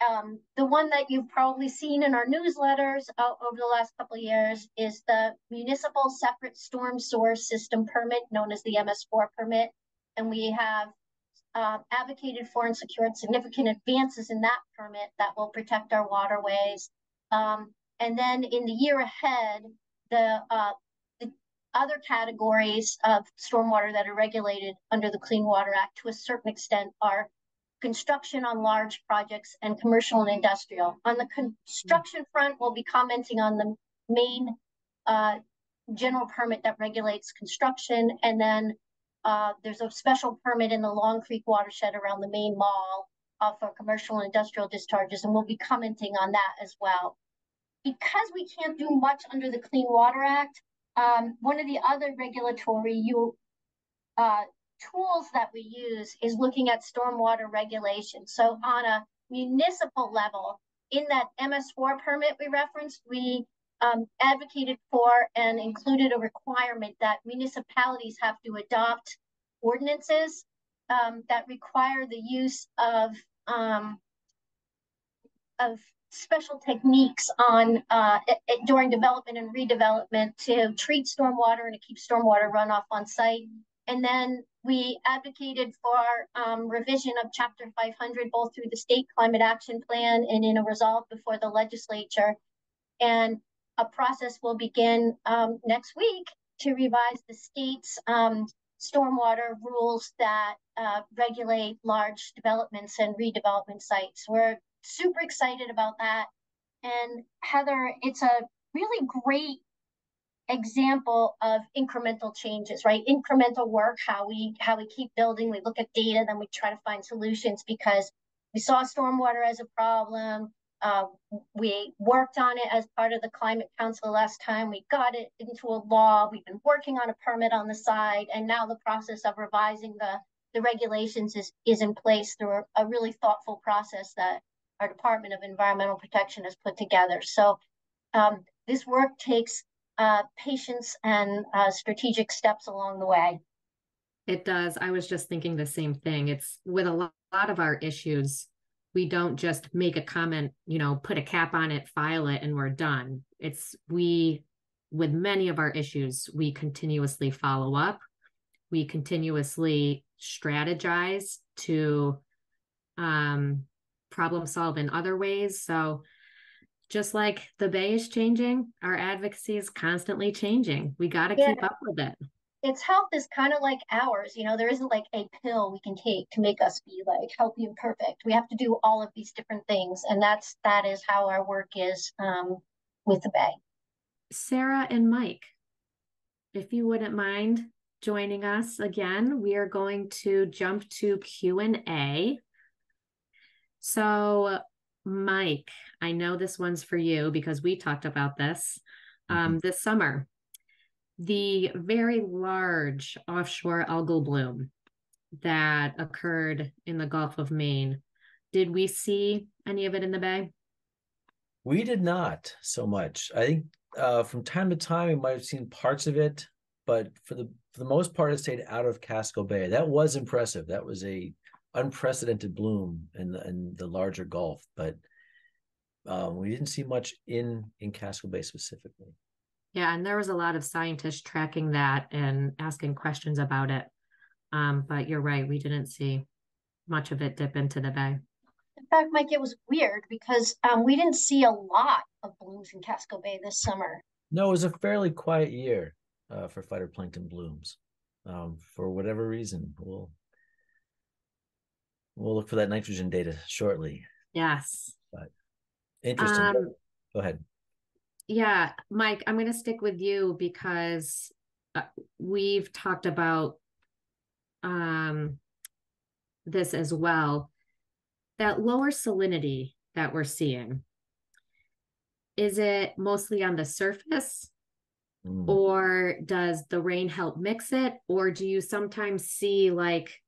um, the one that you've probably seen in our newsletters uh, over the last couple of years is the Municipal Separate Storm Sewer System permit, known as the MS4 permit. And we have uh, advocated for and secured significant advances in that permit that will protect our waterways. Um, and then in the year ahead, the, uh, the other categories of stormwater that are regulated under the Clean Water Act to a certain extent are construction on large projects and commercial and industrial. On the construction front, we'll be commenting on the Maine uh, general permit that regulates construction. And then uh, there's a special permit in the Long Creek watershed around the Maine Mall uh, for commercial and industrial discharges. And we'll be commenting on that as well because we can't do much under the Clean Water Act, um, one of the other regulatory you, uh, tools that we use is looking at stormwater regulation. So on a municipal level, in that MS4 permit we referenced, we um, advocated for and included a requirement that municipalities have to adopt ordinances um, that require the use of um, of special techniques on uh, it, it, during development and redevelopment to treat stormwater and to keep stormwater runoff on site. And then we advocated for um, revision of Chapter 500, both through the state climate action plan and in a resolve before the legislature. And a process will begin um, next week to revise the state's um, stormwater rules that uh, regulate large developments and redevelopment sites. We're super excited about that. And Heather, it's a really great example of incremental changes, right? Incremental work, how we how we keep building, we look at data, then we try to find solutions because we saw stormwater as a problem. Uh, we worked on it as part of the climate council last time. We got it into a law. We've been working on a permit on the side, and now the process of revising the the regulations is is in place through a, a really thoughtful process that our Department of Environmental Protection has put together. So um, this work takes uh, patience and uh, strategic steps along the way. It does. I was just thinking the same thing. It's with a lot of our issues, we don't just make a comment, you know, put a cap on it, file it, and we're done. It's we, with many of our issues, we continuously follow up. We continuously strategize to um, problem solve in other ways. So just like the Bay is changing, our advocacy is constantly changing. We got to yeah. keep up with it. Its health is kind of like ours. You know, there isn't like a pill we can take to make us be like healthy and perfect. We have to do all of these different things. And that's, that is how our work is um, with the Bay. Sara and Mike, if you wouldn't mind joining us again, we are going to jump to Q&A. So Mike, I know this one's for you because we talked about this um, mm-hmm. this summer. The very large offshore algal bloom that occurred in the Gulf of Maine, did we see any of it in the bay? We did not so much. I think uh, from time to time we might have seen parts of it, but for the for the most part, it stayed out of Casco Bay. That was impressive. That was a unprecedented bloom in the, in the larger Gulf, but um, we didn't see much in in Casco Bay specifically. Yeah, and there was a lot of scientists tracking that and asking questions about it. Um, but you're right, we didn't see much of it dip into the bay. In fact, Mike, it was weird because um, we didn't see a lot of blooms in Casco Bay this summer. No, it was a fairly quiet year uh, for phytoplankton blooms. Um, for whatever reason, we'll we'll look for that nitrogen data shortly. Yes. But interesting. Um, Go ahead. Yeah, Mike, I'm going to stick with you because uh, we've talked about um, this as well. That lower salinity that we're seeing, is it mostly on the surface? Mm. Or does the rain help mix it? Or do you sometimes see like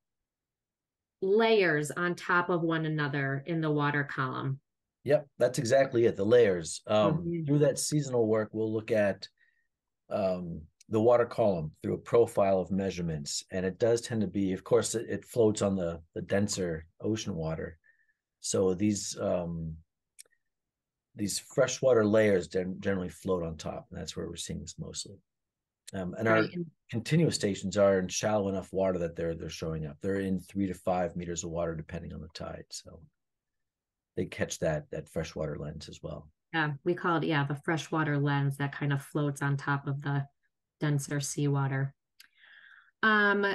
layers on top of one another in the water column. Yep, that's exactly it. The layers. Um, mm-hmm. Through that seasonal work, we'll look at um, the water column through a profile of measurements, and it does tend to be, of course, it, it floats on the the denser ocean water. So these um, these freshwater layers generally float on top, and that's where we're seeing this mostly. Um, and right. our continuous stations are in shallow enough water that they're they're showing up. They're in three to five meters of water, depending on the tide. So they catch that that freshwater lens as well. Yeah, we call it yeah the freshwater lens that kind of floats on top of the denser seawater. Um,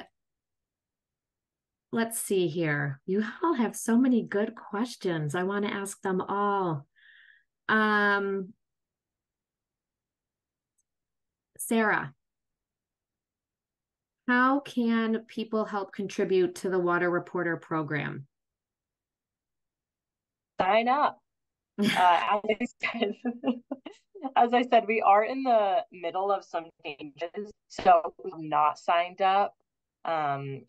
let's see here. You all have so many good questions. I want to ask them all. Um, Sara, how can people help contribute to the Water Reporter program? Sign up. uh, as, I said, as I said, we are in the middle of some changes, so we've not signed up um,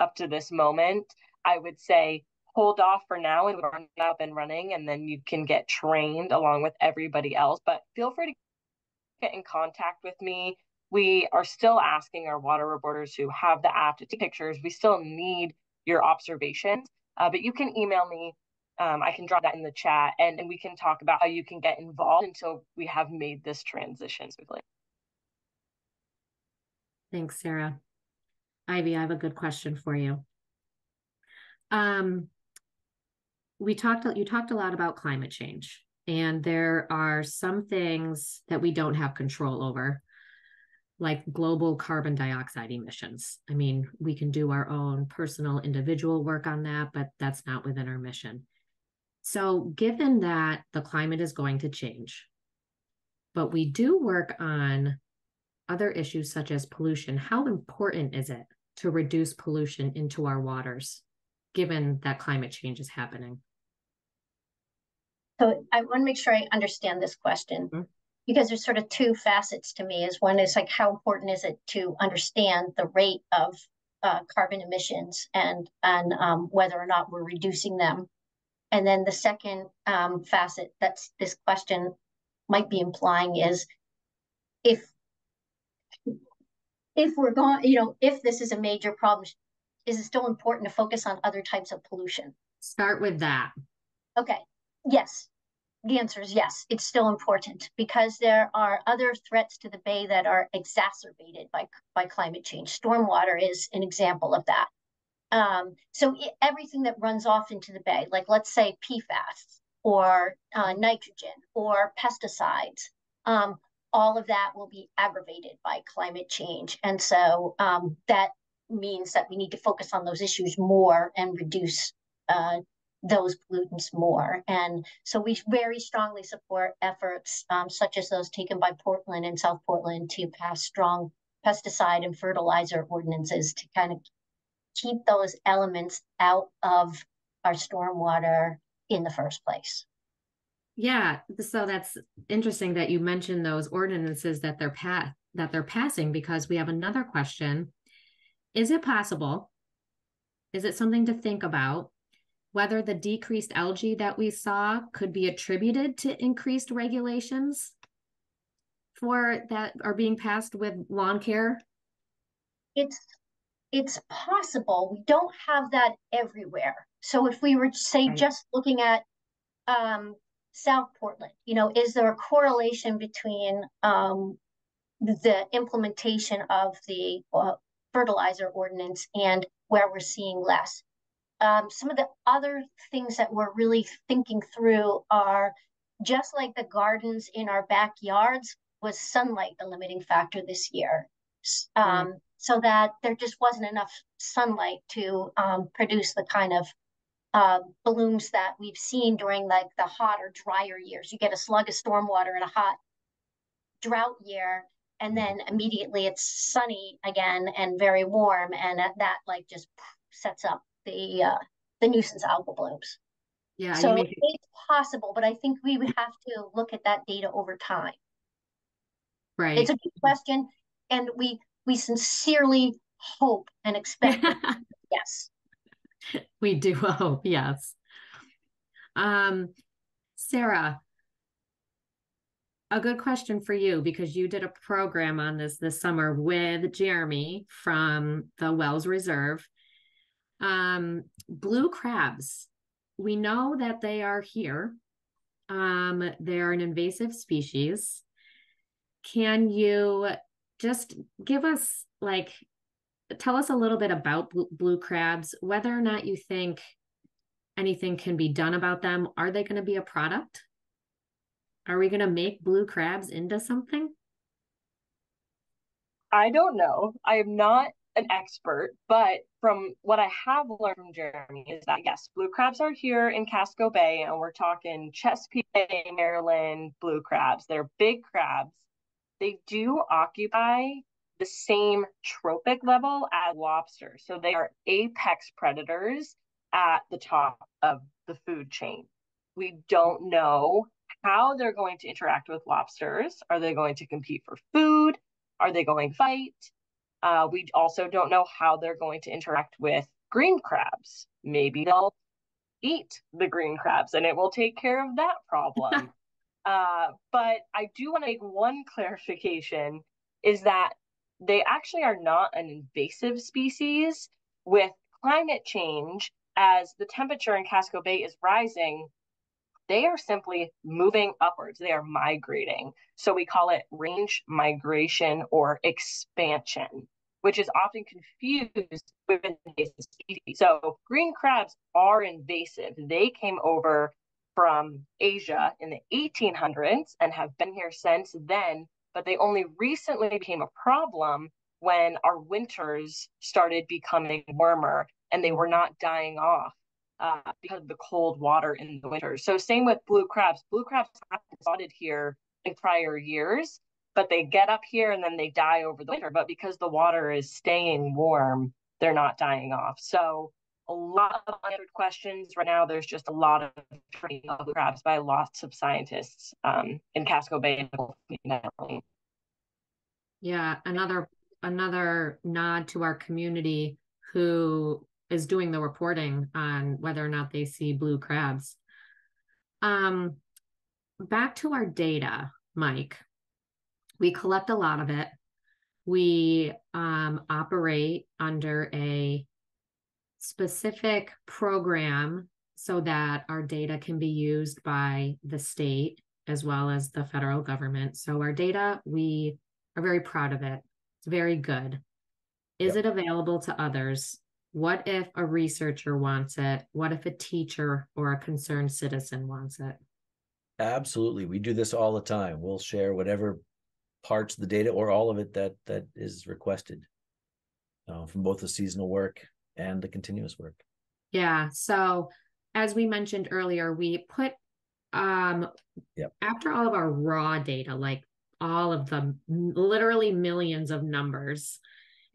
up to this moment. I would say hold off for now and we're up and running, and then you can get trained along with everybody else. But feel free to get in contact with me we are still asking our water reporters who have the app to take pictures. We still need your observations, uh, but you can email me. Um, I can drop that in the chat and, and we can talk about how you can get involved until we have made this transition smoothly. Thanks, Sara. Ivy, I have a good question for you. Um, we talked, you talked a lot about climate change, and there are some things that we don't have control over, like global carbon dioxide emissions. I mean, we can do our own personal individual work on that, but that's not within our mission. So, given that the climate is going to change, but we do work on other issues such as pollution, how important is it to reduce pollution into our waters, given that climate change is happening? So I want to make sure I understand this question mm-hmm. Because there's sort of two facets to me. Is one is like how important is it to understand the rate of uh, carbon emissions and and um, whether or not we're reducing them, and then the second um, facet that's this question might be implying is if if we're going, you know, if this is a major problem, is it still important to focus on other types of pollution? Start with that. Okay. Yes. The answer is yes. It's still important because there are other threats to the bay that are exacerbated by, by climate change. Stormwater is an example of that. Um, so it, everything that runs off into the bay, like let's say PFAS or uh, nitrogen or pesticides, um, all of that will be aggravated by climate change. And so um, that means that we need to focus on those issues more and reduce uh, those pollutants more. And so we very strongly support efforts um, such as those taken by Portland and South Portland to pass strong pesticide and fertilizer ordinances to kind of keep those elements out of our stormwater in the first place. Yeah, so that's interesting that you mentioned those ordinances that they're pa- that they're passing because we have another question. Is it possible? Is it something to think about whether the decreased algae that we saw could be attributed to increased regulations for that are being passed with lawn care? It's it's possible. We don't have that everywhere. So if we were say right. just looking at um, South Portland? You know, is there a correlation between um, the implementation of the uh, fertilizer ordinance and where we're seeing less? Um, some of the other things that we're really thinking through are just like the gardens in our backyards was sunlight the limiting factor this year um, mm. so that there just wasn't enough sunlight to um, produce the kind of uh, blooms that we've seen during like the hotter, drier years. You get a slug of stormwater in a hot drought year, and mm-hmm. then immediately it's sunny again and very warm, and that like just sets up the uh, the nuisance algal blooms. Yeah, so it... it's possible, but I think we would have to look at that data over time. Right. It's a good question, and we we sincerely hope and expect yes. we do hope, yes. Um, Sara, a good question for you because you did a program on this this summer with Jeremy from the Wells Reserve. Um, blue crabs, we know that they are here. Um, they are an invasive species. Can you just give us like tell us a little bit about blue, blue crabs, whether or not you think anything can be done about them. Are they going to be a product? Are we going to make blue crabs into something? I don't know. I am not an expert, but from what I have learned from Jeremy is that yes, blue crabs are here in Casco Bay, and we're talking Chesapeake Bay, Maryland blue crabs. They're big crabs. They do occupy the same trophic level as lobsters. So they are apex predators at the top of the food chain. We don't know how they're going to interact with lobsters. Are they going to compete for food? Are they going to fight? Uh, we also don't know how they're going to interact with green crabs. Maybe they'll eat the green crabs and it will take care of that problem. uh, but I do want to make one clarification is that they actually are not an invasive species. With climate change, as the temperature in Casco Bay is rising, they are simply moving upwards. They are migrating. So we call it range migration or expansion, which is often confused with invasive species. So green crabs are invasive. They came over from Asia in the 1800s and have been here since then, but they only recently became a problem when our winters started becoming warmer and they were not dying off uh, because of the cold water in the winter. So same with blue crabs. Blue crabs have been spotted here in prior years, but they get up here and then they die over the winter. But because the water is staying warm, they're not dying off. So a lot of unanswered questions right now. There's just a lot of training of crabs by lots of scientists um, in Casco Bay. Yeah, another another nod to our community who is doing the reporting on whether or not they see blue crabs. Um, back to our data, Mike. We collect a lot of it. We um, operate under a specific program so that our data can be used by the state as well as the federal government. So our data, we are very proud of it. It's very good. Is yep. it available to others? What if a researcher wants it? What if a teacher or a concerned citizen wants it? Absolutely. We do this all the time. We'll share whatever parts of the data or all of it that that is requested uh, from both the seasonal work and the continuous work. Yeah. So as we mentioned earlier, we put um yep. after all of our raw data, like all of the literally millions of numbers,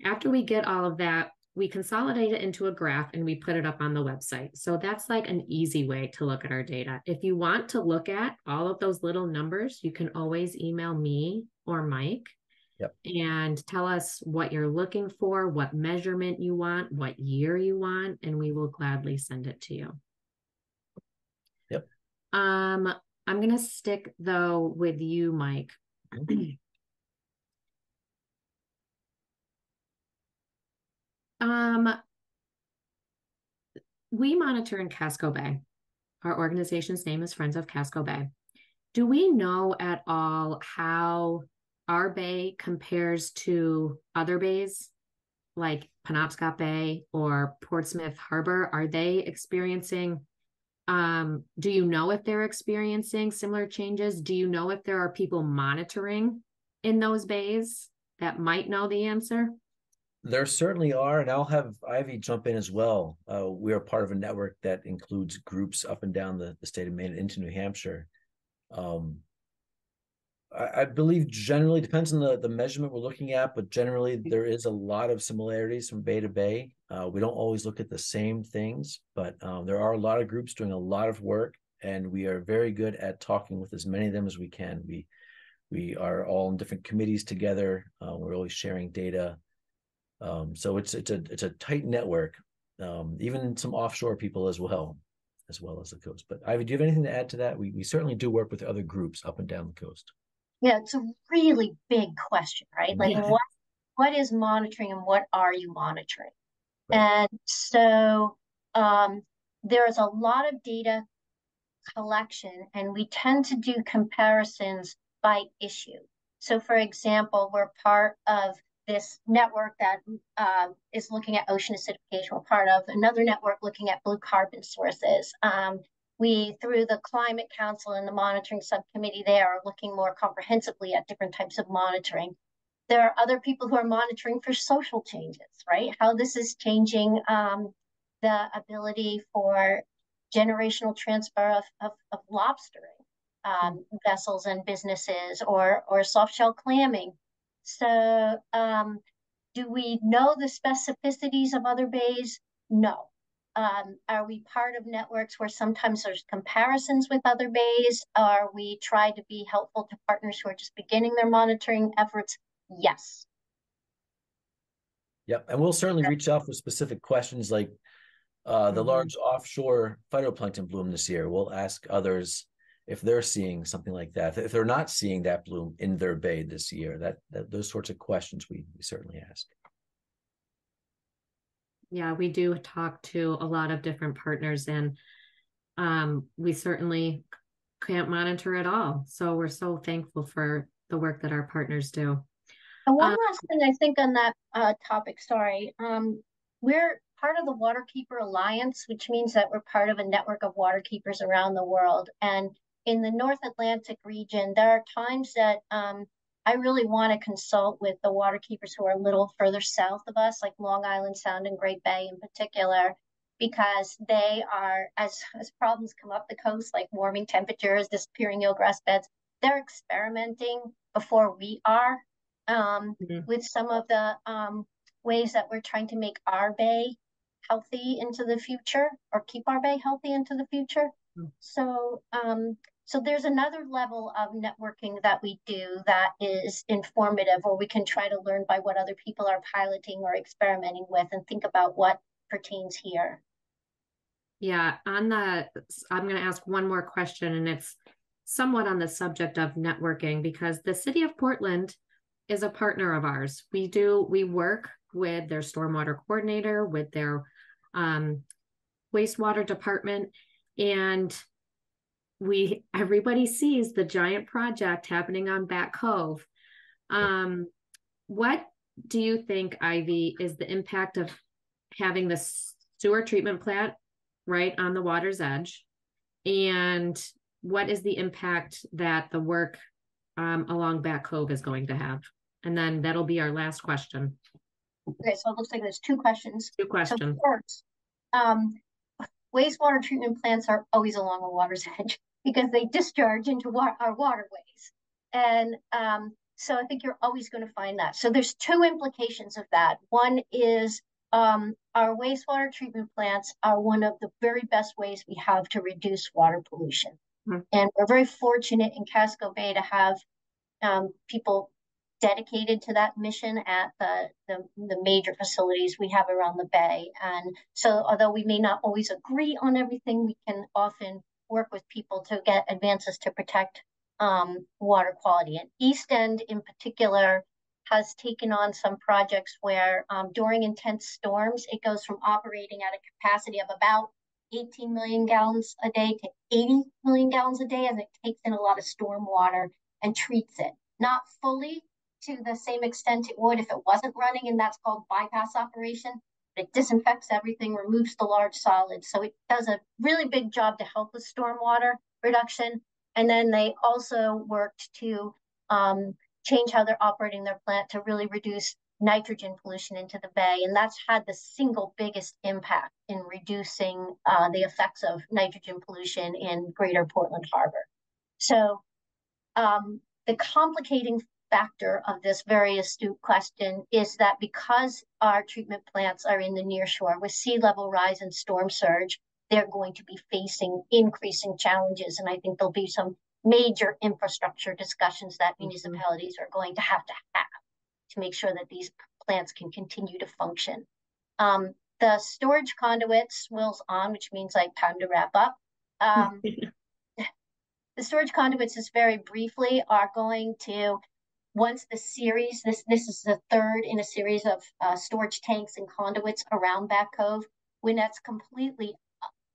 after we get all of that, we consolidate it into a graph and we put it up on the website. So that's like an easy way to look at our data. If you want to look at all of those little numbers, you can always email me or Mike Yep. And tell us what you're looking for, what measurement you want, what year you want, and we will gladly send it to you. Yep. Um, I'm gonna stick though with you, Mike. um, we monitor in Casco Bay. Our organization's name is Friends of Casco Bay. Do we know at all how our bay compares to other bays like Penobscot Bay or Portsmouth Harbor? Are they experiencing? Um, do you know if they're experiencing similar changes? Do you know if there are people monitoring in those bays that might know the answer? There certainly are, and I'll have Ivy jump in as well. Uh, we are part of a network that includes groups up and down the, the state of Maine into New Hampshire. Um, I, I believe generally depends on the, the measurement we're looking at, but generally there is a lot of similarities from bay to bay. Uh, we don't always look at the same things, but um, there are a lot of groups doing a lot of work, and we are very good at talking with as many of them as we can. We we are all in different committees together. Uh, we're always sharing data. Um, so it's it's a it's a tight network. Um, even some offshore people as well, as well as the coast. But Ivy, do you have anything to add to that? We we certainly do work with other groups up and down the coast. Yeah, it's a really big question, right? Like yeah. what what is monitoring and what are you monitoring? Right. And so um, there's a lot of data collection, and we tend to do comparisons by issue. So, for example, we're part of this network that uh, is looking at ocean acidification. We're part of another network looking at blue carbon sources. Um, we, through the Climate Council and the monitoring subcommittee there, are looking more comprehensively at different types of monitoring. There are other people who are monitoring for social changes, right? How this is changing um, the ability for generational transfer of, of, of lobstering um, vessels and businesses or, or soft shell clamming. So um, do we know the specificities of other bays? No. Um, are we part of networks where sometimes there's comparisons with other bays? Are we trying to be helpful to partners who are just beginning their monitoring efforts? Yes. Yep, and we'll certainly reach out for specific questions like uh, the mm -hmm. large offshore phytoplankton bloom this year. We'll ask others if they're seeing something like that. If they're not seeing that bloom in their bay this year, that, that those sorts of questions we, we certainly ask. Yeah, we do talk to a lot of different partners and um, we certainly can't monitor it all. So we're so thankful for the work that our partners do. And one um, last thing I think on that uh, topic, sorry. Um, we're part of the Waterkeeper Alliance, which means that we're part of a network of waterkeepers around the world. And in the North Atlantic region, there are times that um, I really want to consult with the waterkeepers who are a little further south of us, like Long Island Sound and Great Bay in particular, because they are, as, as problems come up the coast, like warming temperatures, disappearing eelgrass beds, they're experimenting before we are um, mm-hmm. with some of the um, ways that we're trying to make our bay healthy into the future or keep our bay healthy into the future. Mm-hmm. So, um, so there's another level of networking that we do that is informative, or we can try to learn by what other people are piloting or experimenting with and think about what pertains here. Yeah, on the, I'm going to ask one more question, and it's somewhat on the subject of networking because the city of Portland is a partner of ours. We do, we work with their stormwater coordinator, with their um, wastewater department, and we everybody sees the giant project happening on Back Cove. Um, what do you think, Ivy, is the impact of having the sewer treatment plant right on the water's edge? And what is the impact that the work um, along Back Cove is going to have? And then that'll be our last question. Okay, so it looks like there's two questions. Two questions. So first, um, wastewater treatment plants are always along the water's edge because they discharge into wa our waterways. And um, so I think you're always going to find that. So there's two implications of that. One is um, our wastewater treatment plants are one of the very best ways we have to reduce water pollution. Mm-hmm. And we're very fortunate in Casco Bay to have um, people dedicated to that mission at the, the, the major facilities we have around the bay. And so, although we may not always agree on everything, we can often work with people to get advances to protect um, water quality. And East End, in particular, has taken on some projects where um, during intense storms, it goes from operating at a capacity of about 18 million gallons a day to 80 million gallons a day as it takes in a lot of storm water and treats it. Not fully to the same extent it would if it wasn't running, and that's called bypass operation. It disinfects everything, removes the large solids. So it does a really big job to help with stormwater reduction. And then they also worked to um, change how they're operating their plant to really reduce nitrogen pollution into the bay. And that's had the single biggest impact in reducing uh, the effects of nitrogen pollution in greater Portland Harbor. So um, the complicating factor of this very astute question is that because our treatment plants are in the near shore with sea level rise and storm surge, they're going to be facing increasing challenges. And I think there'll be some major infrastructure discussions that mm-hmm. municipalities are going to have to have to make sure that these plants can continue to function. Um, the storage conduits, Will's on, which means like time to wrap up. Um, the storage conduits, just very briefly, are going to once the series, this this is the third in a series of uh, storage tanks and conduits around Back Cove. When that's completely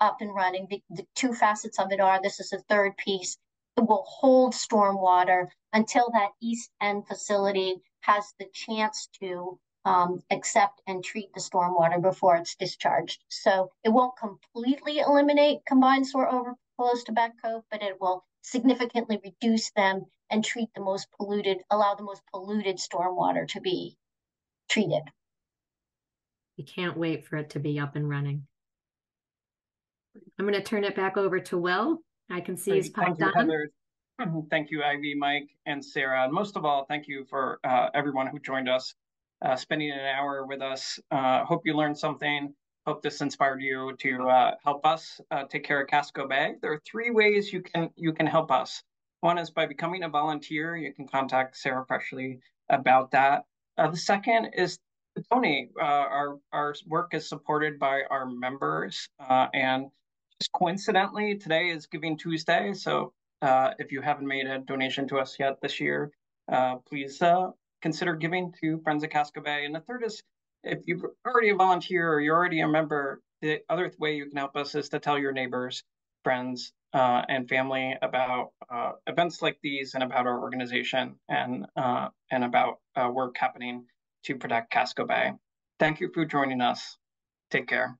up and running, the, the two facets of it are this is the third piece. It will hold storm water until that east end facility has the chance to um, accept and treat the stormwater before it's discharged. So it won't completely eliminate combined sewer overflows to Back Cove, but it will significantly reduce them and treat the most polluted, allow the most polluted stormwater to be treated. You can't wait for it to be up and running. I'm going to turn it back over to Will. I can see he's popped on. Thank you, Ivy, Mike, and Sara. And most of all, thank you for uh, everyone who joined us, uh, spending an hour with us. Uh, hope you learned something. Hope this inspired you to uh, help us uh, take care of Casco Bay. There are three ways you can you can help us. One is by becoming a volunteer. You can contact Sara Freshley about that. Uh, the second is to donate. Uh, our, our work is supported by our members. Uh, and just coincidentally, today is Giving Tuesday. So Uh, if you haven't made a donation to us yet this year, uh, please uh, consider giving to Friends of Casco Bay. And the third is if you're already a volunteer or you're already a member, the other way you can help us is to tell your neighbors, friends, uh, and family about uh, events like these and about our organization and uh, and about uh, work happening to protect Casco Bay. Thank you for joining us. Take care.